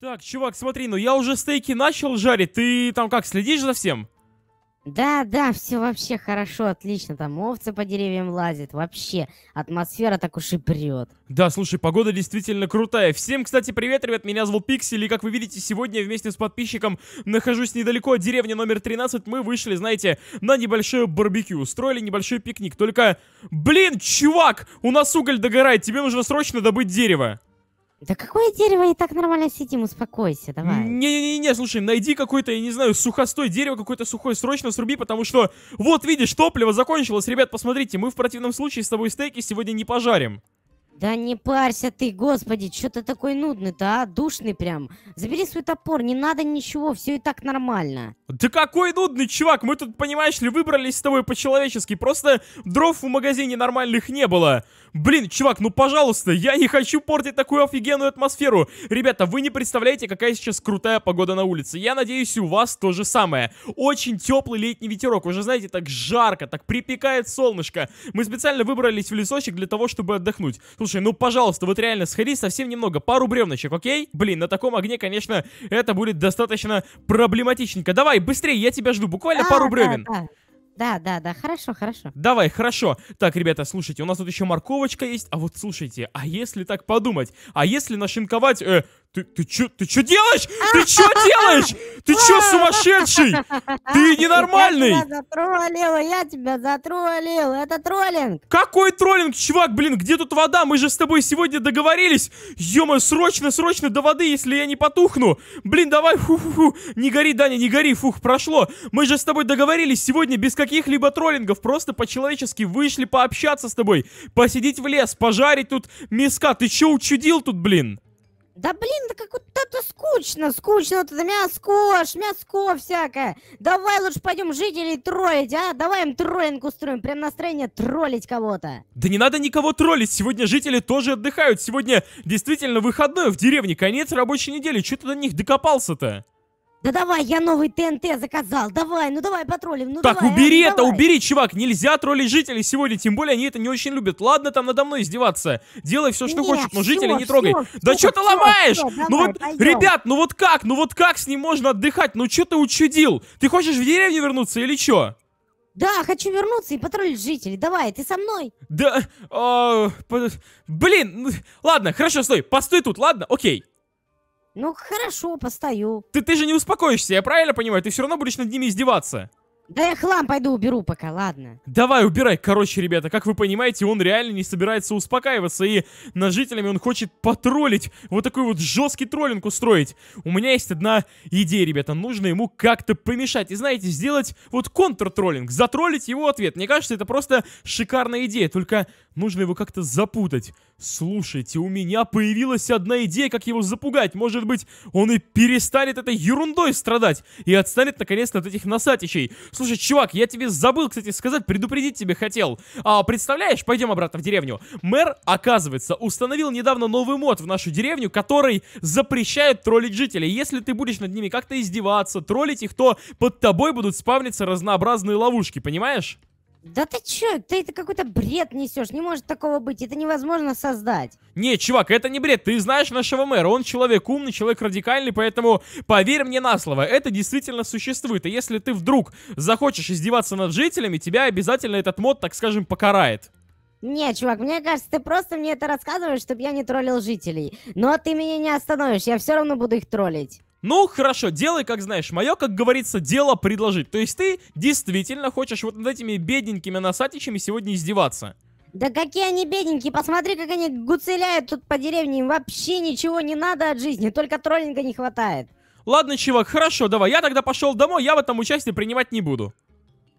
Так, чувак, смотри, ну я уже стейки начал жарить. Ты там как, следишь за всем? Да, да, все вообще хорошо, отлично. Там овцы по деревьям лазят. Вообще, атмосфера так уж и прет. Да, слушай, погода действительно крутая. Всем, кстати, привет, ребят, меня зовут Пиксель, и как вы видите, сегодня вместе с подписчиком нахожусь недалеко от деревни номер 13. Мы вышли, знаете, на небольшое барбекю, устроили небольшой пикник. Только, блин, чувак, у нас уголь догорает, тебе нужно срочно добыть дерево. Да какое дерево и так нормально сидим, успокойся, давай. Не-не-не, слушай, найди какой-то, я не знаю, сухостой дерево какое-то сухое, срочно сруби, потому что, вот видишь, топливо закончилось. Ребят, посмотрите, мы в противном случае с тобой стейки сегодня не пожарим. Да не парься ты, господи, что ты такой нудный-то, а? Душный прям. Забери свой топор, не надо ничего, все и так нормально. Да какой нудный чувак, мы тут, понимаешь ли, выбрались с тобой по-человечески, просто дров в магазине нормальных не было. Блин, чувак, ну пожалуйста, я не хочу портить такую офигенную атмосферу. Ребята, вы не представляете, какая сейчас крутая погода на улице. Я надеюсь, у вас то же самое. Очень теплый летний ветерок, уже знаете, так жарко, так припекает солнышко. Мы специально выбрались в лесочек для того, чтобы отдохнуть. Ну пожалуйста, вот реально сходи совсем немного, пару бревночек, окей? Блин, на таком огне, конечно, это будет достаточно проблематичненько. Давай, быстрее, я тебя жду, буквально Да, пару да, бревен. да. Да, да, да, хорошо, хорошо. Давай, хорошо. Так, ребята, слушайте, у нас тут еще морковочка есть. А вот слушайте, а если так подумать? А если нашинковать... Э, ты, ты чё, ты чё делаешь? Ты чё делаешь? Ты чё сумасшедший? Ты ненормальный! Я тебя затроллил, я тебя затроллил, это троллинг. Какой троллинг, чувак, блин, где тут вода? Мы же с тобой сегодня договорились. ё срочно, срочно до воды, если я не потухну. Блин, давай, фу-фу-фу. Не гори, Даня, не гори, фух, прошло. Мы же с тобой договорились сегодня без каких-либо троллингов. Просто по-человечески вышли пообщаться с тобой. Посидеть в лес, пожарить тут мяска. Ты чё учудил тут, блин? Да блин, да как вот это скучно, скучно, вот это мяско, ш, мяско всякое. Давай лучше пойдем жителей троллить, а? Давай им троллинг устроим, прям настроение троллить кого-то. Да не надо никого троллить, сегодня жители тоже отдыхают. Сегодня действительно выходной в деревне, конец рабочей недели. Чё ты до них докопался-то? Да давай, я новый ТНТ заказал, давай, ну давай потроллим, ну Так, давай. а, убери ну это, давай. убери, чувак, нельзя троллить жителей сегодня, тем более они это не очень любят. Ладно, там надо мной издеваться, делай все, что Не, хочешь, но жителей не трогай. да всё, что ты ломаешь? ну давай, вот, пойдём. ребят, ну вот как, ну вот как с ним можно отдыхать? Ну что ты учудил? Ты хочешь в деревню вернуться или что? Да, хочу вернуться и потроллить жителей, давай, ты со мной? Да, а, по- блин, ну, ладно, хорошо, стой, постой тут, ладно, окей. Ну хорошо, постою. Ты, ты же не успокоишься, я правильно понимаю? Ты все равно будешь над ними издеваться. Да я хлам пойду уберу пока, ладно. Давай, убирай. Короче, ребята, как вы понимаете, он реально не собирается успокаиваться, и на жителями он хочет потроллить, вот такой вот жесткий троллинг устроить. У меня есть одна идея, ребята, нужно ему как-то помешать. И знаете, сделать вот контртроллинг, затроллить его ответ. Мне кажется, это просто шикарная идея, только нужно его как-то запутать. Слушайте, у меня появилась одна идея, как его запугать. Может быть, он и перестанет этой ерундой страдать, и отстанет наконец-то от этих носатичей. Слушай, чувак, я тебе забыл, кстати, сказать, предупредить тебе хотел. А, представляешь, пойдем обратно в деревню. Мэр, оказывается, установил недавно новый мод в нашу деревню, который запрещает троллить жителей. Если ты будешь над ними как-то издеваться, троллить их, то под тобой будут спавниться разнообразные ловушки, понимаешь? Да ты чё, ты это какой-то бред несешь, не может такого быть, это невозможно создать. Не, чувак, это не бред, ты знаешь нашего мэра, он человек умный, человек радикальный, поэтому поверь мне на слово, это действительно существует, и если ты вдруг захочешь издеваться над жителями, тебя обязательно этот мод, так скажем, покарает. Не, чувак, мне кажется, ты просто мне это рассказываешь, чтобы я не троллил жителей. Но ты меня не остановишь, я все равно буду их троллить. Ну, хорошо, делай, как знаешь. Мое, как говорится, дело предложить. То есть ты действительно хочешь вот над этими бедненькими носатичами сегодня издеваться. Да какие они бедненькие, посмотри, как они гуцеляют тут по деревне, им вообще ничего не надо от жизни, только троллинга не хватает. Ладно, чувак, хорошо, давай, я тогда пошел домой, я в этом участие принимать не буду.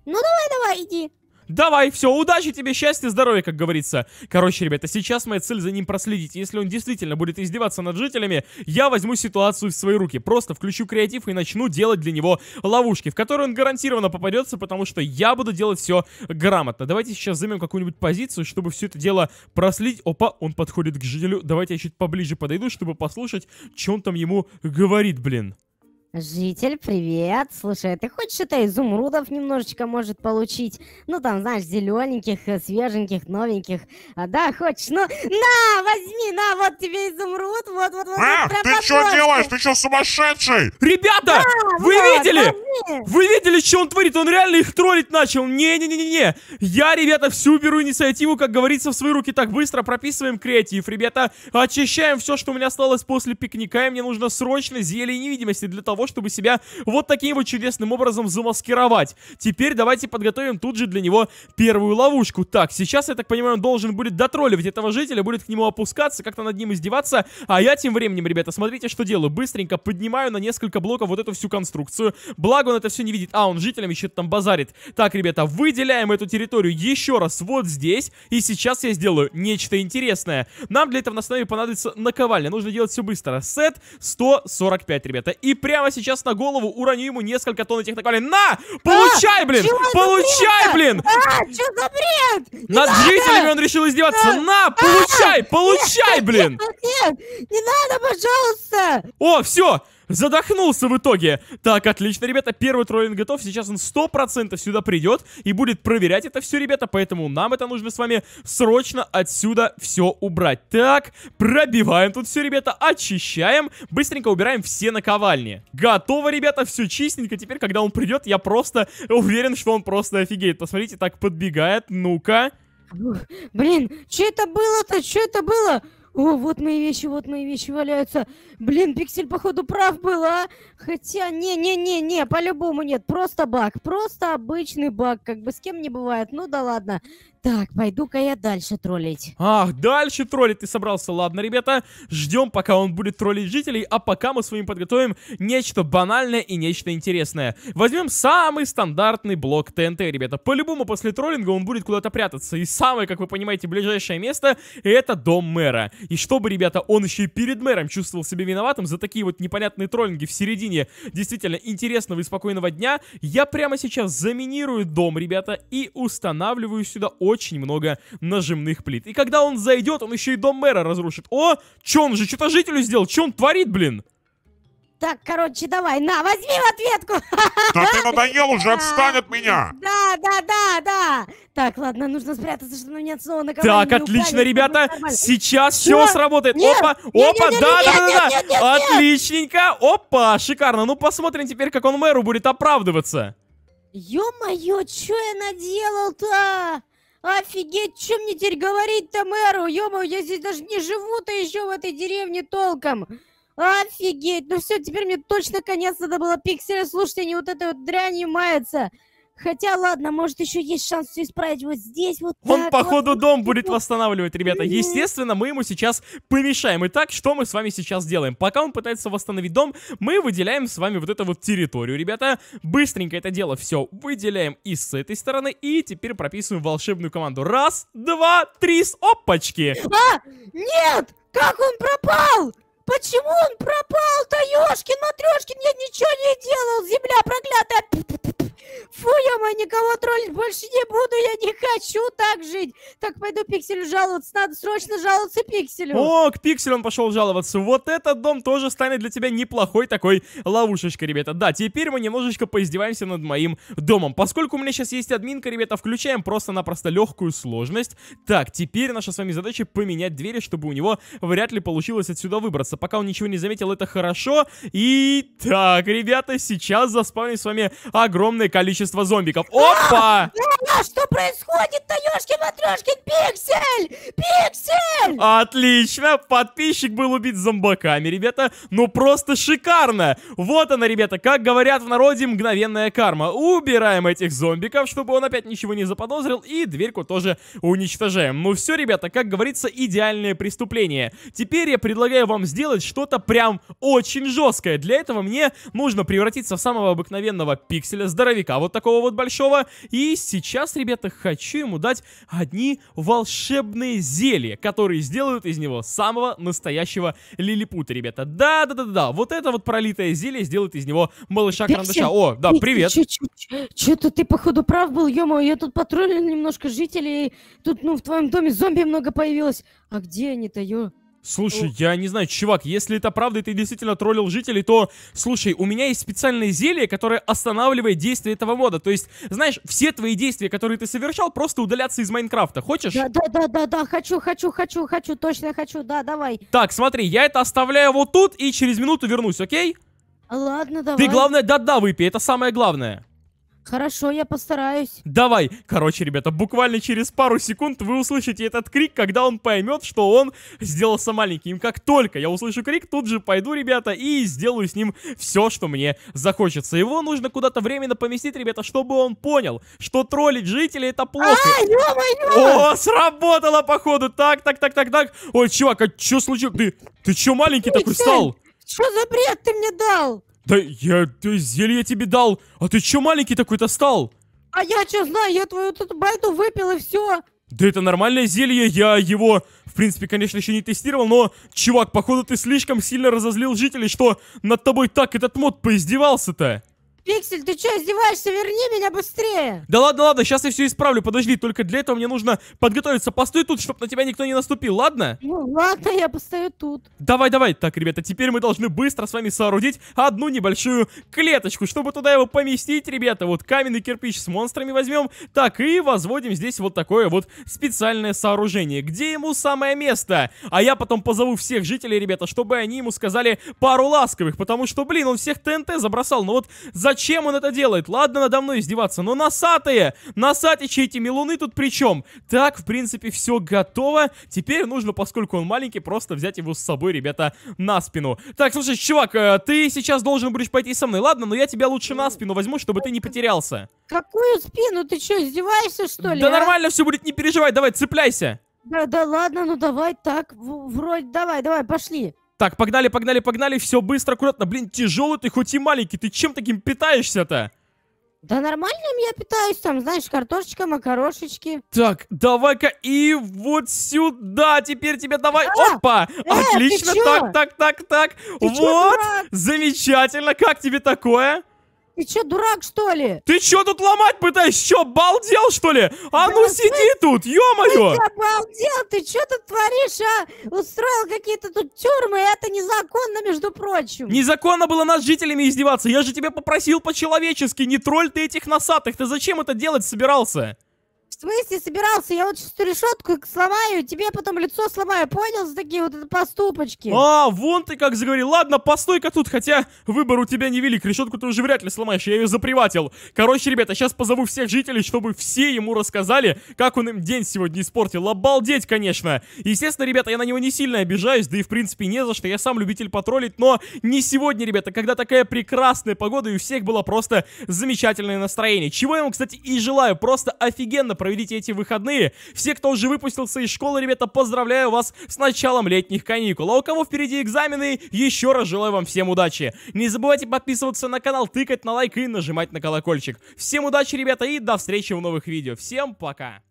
Ну давай, давай, иди. Давай, все, удачи тебе, счастья, здоровья, как говорится. Короче, ребята, сейчас моя цель за ним проследить. Если он действительно будет издеваться над жителями, я возьму ситуацию в свои руки. Просто включу креатив и начну делать для него ловушки, в которые он гарантированно попадется, потому что я буду делать все грамотно. Давайте сейчас займем какую-нибудь позицию, чтобы все это дело проследить. Опа, он подходит к жителю. Давайте я чуть поближе подойду, чтобы послушать, что он там ему говорит, блин. Житель, привет. Слушай, а ты хочешь это изумрудов немножечко может получить? Ну, там, знаешь, зелененьких, э, свеженьких, новеньких. А, да, хочешь? Ну, на, возьми, на, вот тебе изумруд, вот, вот, вот. А, вот, ты что делаешь? Ты что, сумасшедший? Ребята, вы вот, видели? возьми. Вы видели, что он творит? Он реально их троллить начал. Не-не-не-не-не. Я, ребята, всю беру инициативу, как говорится, в свои руки. Так быстро прописываем креатив, ребята. Очищаем все, что у меня осталось после пикника. И мне нужно срочно зелье невидимости для того, чтобы себя вот таким вот чудесным образом замаскировать. Теперь давайте подготовим тут же для него первую ловушку. Так, сейчас, я так понимаю, он должен будет дотролливать этого жителя, будет к нему опускаться, как-то над ним издеваться. А я тем временем, ребята, смотрите, что делаю. Быстренько поднимаю на несколько блоков вот эту всю конструкцию. Благо он это все не видит. А, он жителям еще там базарит. Так, ребята, выделяем эту территорию еще раз вот здесь. И сейчас я сделаю нечто интересное. Нам для этого на основе понадобится наковальня. Нужно делать все быстро. Сет 145, ребята. И прямо сейчас на голову уроню ему несколько тонн этих наковален. На! Получай, блин! Получай, блин! А, что за бред? Не Над надо! жителями он решил издеваться. На! Получай! Получай, блин! Нет, не надо, пожалуйста! О, все! Задохнулся в итоге. Так, отлично, ребята, первый троллинг готов. Сейчас он 100% сюда придет и будет проверять это все, ребята. Поэтому нам это нужно с вами срочно отсюда все убрать. Так, пробиваем тут все, ребята, очищаем. Быстренько убираем все наковальни. Готово, ребята, все чистенько. Теперь, когда он придет, я просто уверен, что он просто офигеет. Посмотрите, так подбегает. Ну-ка. Блин, что это было-то? Что это было? О, вот мои вещи, вот мои вещи валяются. Блин, Пиксель, походу, прав был, а? Хотя, не-не-не-не, по-любому нет. Просто баг, просто обычный баг. Как бы с кем не бывает. Ну да ладно. Так, пойду-ка я дальше троллить. Ах, дальше троллить ты собрался. Ладно, ребята, ждем, пока он будет троллить жителей, а пока мы с вами подготовим нечто банальное и нечто интересное. Возьмем самый стандартный блок ТНТ, ребята. По-любому после троллинга он будет куда-то прятаться. И самое, как вы понимаете, ближайшее место это дом мэра. И чтобы, ребята, он еще и перед мэром чувствовал себя виноватым за такие вот непонятные троллинги в середине действительно интересного и спокойного дня, я прямо сейчас заминирую дом, ребята, и устанавливаю сюда очень много нажимных плит. И когда он зайдет, он еще и дом мэра разрушит. О, че он же что-то жителю сделал? Че он творит, блин? Так, короче, давай, на, возьми в ответку. Да ты надоел уже, отстань от меня! Да, да, да, да. Так, ладно, нужно спрятаться, чтобы на меня снова наковальни Так, не отлично, упали, ребята. Сейчас Чё? все сработает. Нет, Опа, нет, опа, нет, да, да, да, да. Отличненько. Опа, шикарно. Ну посмотрим теперь, как он мэру будет оправдываться. Ё-моё, чё я наделал-то? Офигеть, что мне теперь говорить-то мэру? Ё-моё, я здесь даже не живу-то еще в этой деревне толком. Офигеть, ну все, теперь мне точно конец надо было пикселя слушать, а не вот этой вот дрянью маяться. Хотя, ладно, может еще есть шанс все исправить вот здесь, вот Он, так походу, вот. дом будет восстанавливать, ребята. Естественно, мы ему сейчас помешаем. Итак, что мы с вами сейчас делаем? Пока он пытается восстановить дом, мы выделяем с вами вот эту вот территорию, ребята. Быстренько это дело все выделяем и с этой стороны. И теперь прописываем волшебную команду. Раз, два, три, с опачки. А! Нет! Как он пропал? Почему он пропал-то, ёшкин матрешкин? Я ничего не делал, земля проклятая! Фу, я никого троллить больше не буду, я не хочу так жить. Так, пойду Пикселю жаловаться, надо срочно жаловаться Пикселю. О, к пикселю он пошел жаловаться. Вот этот дом тоже станет для тебя неплохой такой ловушечкой, ребята. Да, теперь мы немножечко поиздеваемся над моим домом. Поскольку у меня сейчас есть админка, ребята, включаем просто-напросто легкую сложность. Так, теперь наша с вами задача поменять двери, чтобы у него вряд ли получилось отсюда выбраться. Пока он ничего не заметил, это хорошо. И так, ребята, сейчас заспавним с вами огромное количество зомбиков. Опа! А что происходит-то, ёшкин матрешкин? Пиксель! Пиксель! Отлично, подписчик был убит зомбаками, ребята, ну просто шикарно. Вот она, ребята, как говорят в народе, мгновенная карма. Убираем этих зомбиков, чтобы он опять ничего не заподозрил, и дверьку тоже уничтожаем. Ну все, ребята, как говорится, идеальное преступление. Теперь я предлагаю вам сделать что-то прям очень жесткое. Для этого мне нужно превратиться в самого обыкновенного пикселя, здоровяка, вот такого вот большого. И сейчас, ребята, хочу ему дать одни волшебные зелья, которые сделают из него самого настоящего лилипута, ребята. Да-да-да-да, вот это вот пролитое зелье сделает из него малыша-карандаша. О, да, привет. Что-то ты, походу, прав был, ё я тут патрулил немножко жителей, тут, ну, в твоем доме зомби много появилось. А где они-то, ё? Слушай, я не знаю, чувак, если это правда, и ты действительно троллил жителей, то, слушай, у меня есть специальное зелье, которое останавливает действие этого мода. То есть, знаешь, все твои действия, которые ты совершал, просто удалятся из Майнкрафта. Хочешь? Да, да, да, да, да, хочу, хочу, хочу, хочу, точно хочу, да, давай. Так, смотри, я это оставляю вот тут и через минуту вернусь, окей? Ладно, давай. Ты, главное, да-да выпей, это самое главное. Хорошо, я постараюсь. Давай. Короче, ребята, буквально через пару секунд вы услышите этот крик, когда он поймет, что он сделался маленьким. Как только я услышу крик, тут же пойду, ребята, и сделаю с ним все, что мне захочется. Его нужно куда-то временно поместить, ребята, чтобы он понял, что троллить жителей это плохо. А! О, сработало, походу. Так, так, так, так, так. Ой, чувак, а что случилось? Ты, ты чё маленький такой стал? Что за бред ты мне дал? Да я, ты зелье тебе дал. А ты чё маленький такой-то стал? А я что знаю, я твою тут байду выпил и все. Да это нормальное зелье, я его, в принципе, конечно, еще не тестировал, но, чувак, походу ты слишком сильно разозлил жителей, что над тобой так этот мод поиздевался-то. Пиксель, ты что, издеваешься? Верни меня быстрее. Да ладно, ладно, сейчас я все исправлю, подожди, только для этого мне нужно подготовиться. Постой тут, чтобы на тебя никто не наступил, ладно? Ну ладно, я постою тут. Давай, давай. Так, ребята, теперь мы должны быстро с вами соорудить одну небольшую клеточку, чтобы туда его поместить, ребята. Вот каменный кирпич с монстрами возьмем. Так, и возводим здесь вот такое вот специальное сооружение. Где ему самое место? А я потом позову всех жителей, ребята, чтобы они ему сказали пару ласковых, потому что, блин, он всех ТНТ забросал. Но вот зачем он это делает? Ладно, надо мной издеваться, но носатые, носатичи эти мелуны тут при чем? Так, в принципе, все готово. Теперь нужно, поскольку он маленький, просто взять его с собой, ребята, на спину. Так, слушай, чувак, э, ты сейчас должен будешь пойти со мной, ладно? Но я тебя лучше на спину возьму, чтобы ты не потерялся. Какую спину? Ты что, издеваешься, что ли? Да а? нормально все будет, не переживай, давай, цепляйся. Да, да ладно, ну давай так, вроде, давай, давай, пошли. Так, погнали, погнали, погнали, все быстро, аккуратно. Блин, тяжелый ты, хоть и маленький, ты чем таким питаешься-то? Да нормальным я питаюсь, там, знаешь, картошечка, макарошечки. Так, давай-ка и вот сюда, теперь тебе давай, А! опа, ты отлично, чё? так, так, так, так, Ты чё, вот, дурак? замечательно, как тебе такое? Ты что, дурак, что ли? Ты чё тут ломать пытаешься, чё, балдел, что ли? А ну Да сиди тут, ё-моё! Ты обалдел, ты что тут творишь, а? Устроил какие-то тут тюрьмы, это незаконно, между прочим. Незаконно было над жителями издеваться, я же тебя попросил по-человечески, не тролль ты этих носатых, ты зачем это делать собирался? Смысле собирался? Я вот сейчас эту решетку сломаю, тебе потом лицо сломаю, понял, за такие вот поступочки? А, вон ты как заговорил. Ладно, постой-ка тут, хотя выбор у тебя невелик. Решетку ты уже вряд ли сломаешь, я ее заприватил. Короче, ребята, сейчас позову всех жителей, чтобы все ему рассказали, как он им день сегодня испортил. Обалдеть, конечно. Естественно, ребята, я на него не сильно обижаюсь, да и в принципе не за что. Я сам любитель потроллить, но не сегодня, ребята, когда такая прекрасная погода и у всех было просто замечательное настроение. Чего я вам, кстати, и желаю. Просто офигенно проведите эти выходные. Все, кто уже выпустился из школы, ребята, поздравляю вас с началом летних каникул. А у кого впереди экзамены, еще раз желаю вам всем удачи. Не забывайте подписываться на канал, тыкать на лайк и нажимать на колокольчик. Всем удачи, ребята, и до встречи в новых видео. Всем пока!